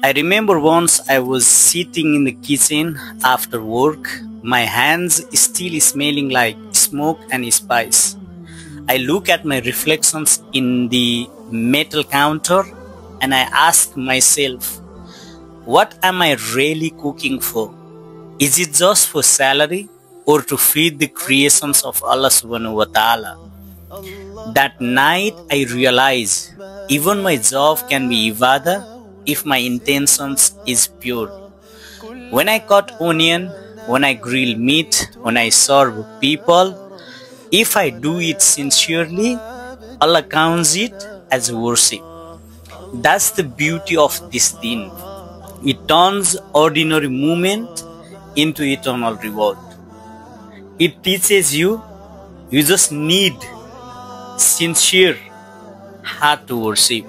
I remember once I was sitting in the kitchen after work, my hands still smelling like smoke and spice. I look at my reflections in the metal counter and I ask myself, what am I really cooking for? Is it just for salary or to feed the creations of Allah subhanahu wa ta'ala? That night I realize even my job can be ibadah if my intentions is pure. When I cut onion, when I grill meat, when I serve people, if I do it sincerely, Allah counts it as worship. That's the beauty of this deen. It turns ordinary movement into eternal reward. It teaches you, you just need sincere heart to worship.